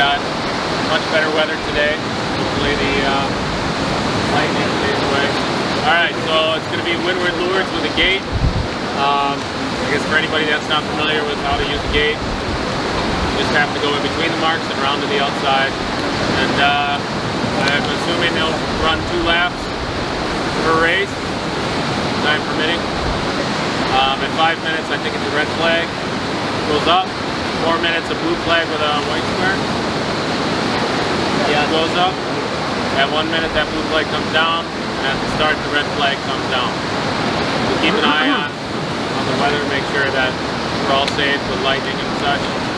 got much better weather today. Hopefully the uh, lightning stays away. All right, so it's going to be Windward Leewards with a gate. Um, I guess for anybody that's not familiar with how to use a gate, you just have to go in between the marks and around to the outside. And uh, I'm assuming they'll run two laps per race, time permitting. Um, at five minutes, I think it's a red flag goes up. Four minutes, a blue flag with a white square. Yeah, goes up. At one minute, that blue flag comes down. And at the start, the red flag comes down. So keep an eye on, on the weather, make sure that we're all safe with lightning and such.